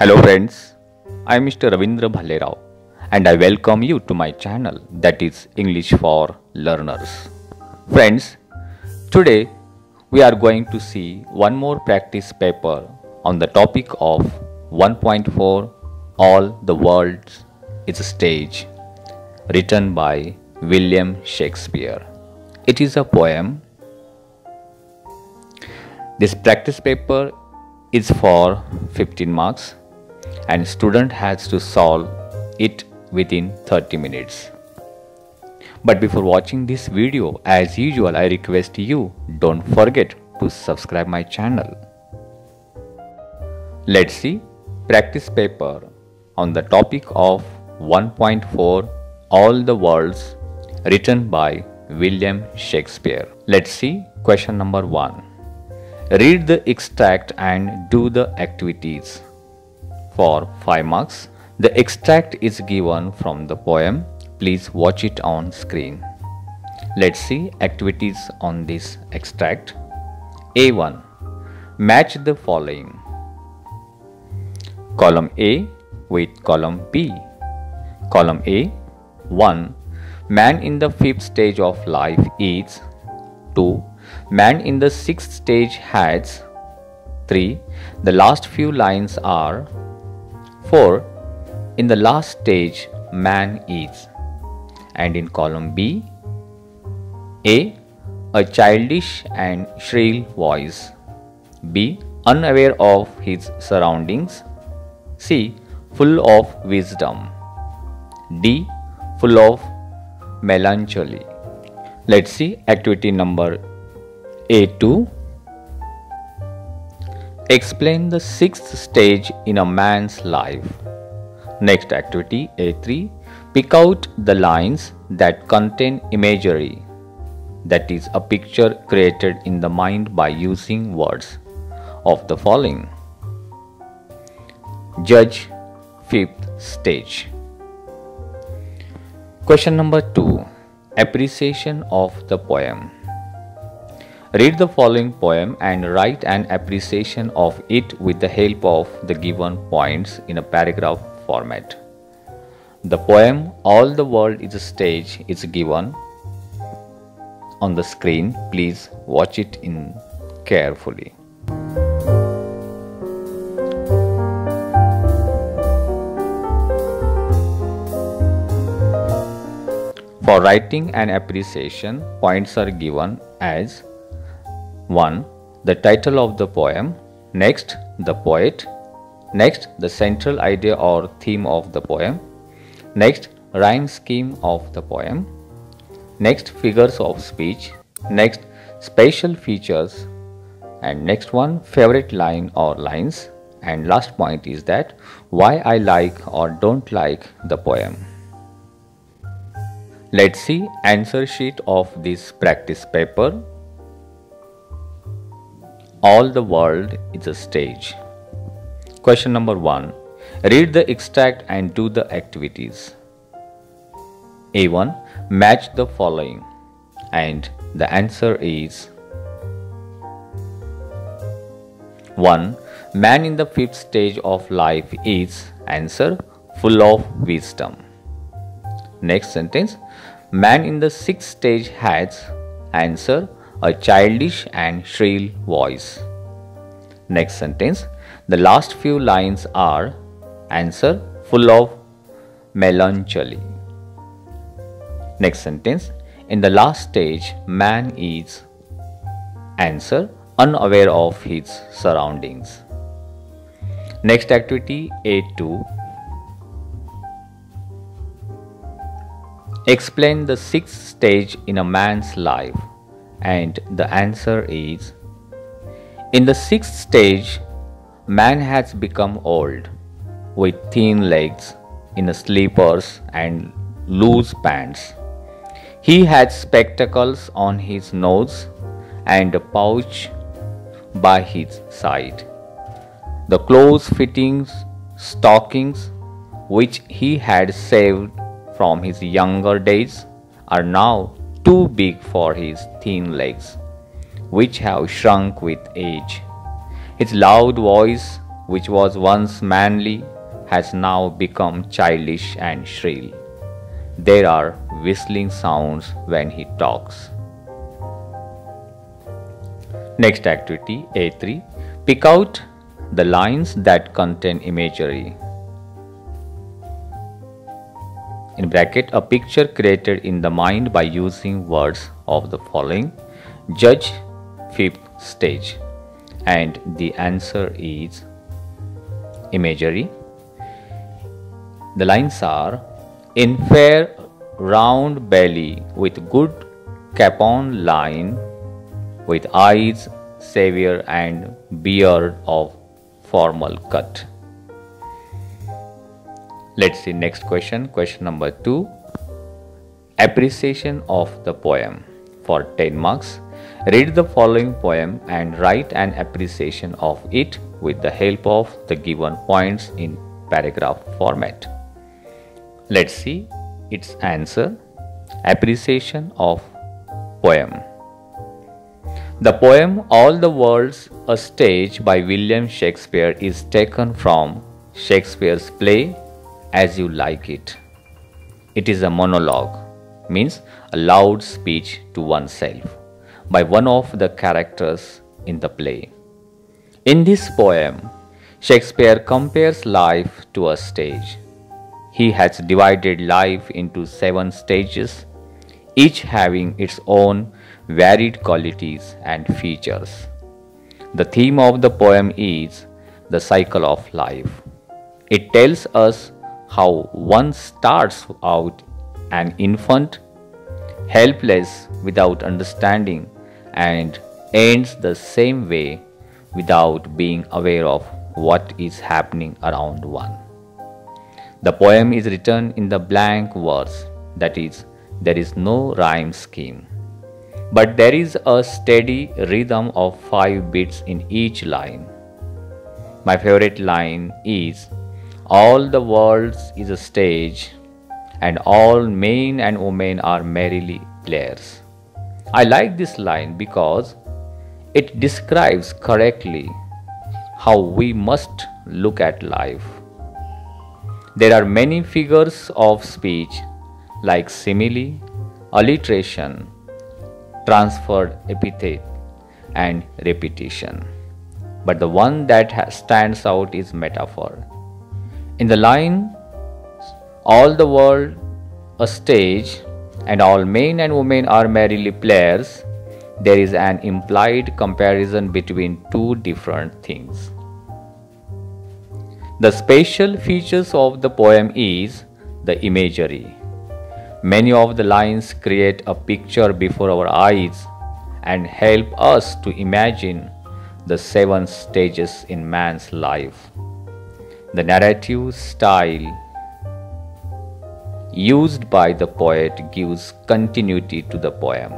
Hello friends, I am Mr. Ravindra Bhalerao and I welcome you to my channel that is English for Learners. Friends, today we are going to see one more practice paper on the topic of 1.4 All the World is a Stage written by William Shakespeare. It is a poem. This practice paper is for 15 marks and student has to solve it within 30 minutes. But before watching this video, as usual, I request you don't forget to subscribe my channel. Let's see practice paper on the topic of 1.4 All the Worlds written by William Shakespeare. Let's see question number 1. Read the extract and do the activities for 5 marks. The extract is given from the poem. Please watch it on screen. Let's see activities on this extract. A1. Match the following. Column A with column B. Column A 1. Man in the fifth stage of life eats. 2. Man in the sixth stage has. 3. The last few lines are 4. In the last stage, man eats. And in column B, A. A childish and shrill voice. B. Unaware of his surroundings. C. Full of wisdom. D. Full of melancholy. Let's see activity number A2. Explain the sixth stage in a man's life. Next activity A3 Pick out the lines that contain imagery, that is, a picture created in the mind by using words of the following Judge fifth stage. Question number 2 Appreciation of the poem. Read the following poem and write an appreciation of it with the help of the given points in a paragraph format. The poem All the World is a Stage is given on the screen. Please watch it in carefully. For writing an appreciation, points are given as 1. The title of the poem, next, the poet, next, the central idea or theme of the poem, next, rhyme scheme of the poem, next, figures of speech, next, special features, and next one, favorite line or lines, and last point is that why I like or don't like the poem. Let's see answer sheet of this practice paper. All the world is a stage. Question number 1. Read the extract and do the activities. A1. Match the following. And the answer is 1. Man in the fifth stage of life is answer full of wisdom. Next sentence Man in the sixth stage has answer a childish and shrill voice. Next sentence The last few lines are answer full of melancholy. Next sentence In the last stage, man is answer unaware of his surroundings. Next activity A2 Explain the sixth stage in a man's life, and the answer is In the sixth stage, man has become old, with thin legs, in slippers and loose pants. He had spectacles on his nose and a pouch by his side. The close fitting stockings which he had saved from his younger days are now too big for his thin legs, which have shrunk with age. His loud voice which was once manly, has now become childish and shrill. There are whistling sounds when he talks. Next activity A3 Pick out the lines that contain imagery. In bracket, a picture created in the mind by using words of the following. Judge fifth stage. And the answer is imagery. The lines are in fair round belly with good capon line with eyes severe and beard of formal cut. Let's see next question. Question number 2. Appreciation of the poem for 10 marks. Read the following poem and write an appreciation of it with the help of the given points in paragraph format. Let's see its answer. Appreciation of poem. The poem All the World's a Stage by William Shakespeare is taken from Shakespeare's play As You Like It. It is a monologue, means a loud speech to oneself, by one of the characters in the play. In this poem, Shakespeare compares life to a stage. He has divided life into seven stages, each having its own varied qualities and features. The theme of the poem is the cycle of life. It tells us how one starts out an infant, helpless without understanding, and ends the same way without being aware of what is happening around one. The poem is written in the blank verse, that is, there is no rhyme scheme but there is a steady rhythm of 5 beats in each line. My favorite line is All the world is a stage, and all men and women are merrily players. I like this line because it describes correctly how we must look at life. There are many figures of speech like simile, alliteration, transferred epithet, and repetition. But the one that stands out is metaphor. In the line, all the world a stage, and all men and women are merely players, there is an implied comparison between two different things. The special features of the poem is the imagery. Many of the lines create a picture before our eyes and help us to imagine the seven stages in man's life. The narrative style used by the poet gives continuity to the poem,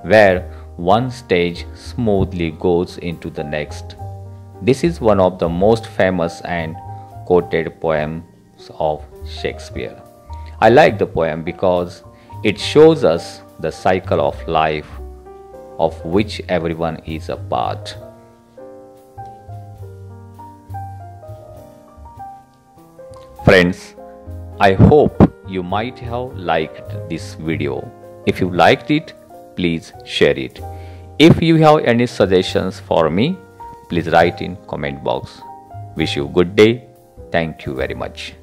where one stage smoothly goes into the next. This is one of the most famous and quoted poems of Shakespeare. I like the poem because it shows us the cycle of life of which everyone is a part. Friends, I hope you might have liked this video. If you liked it, please share it. If you have any suggestions for me, please write in comment box. Wish you good day. Thank you very much.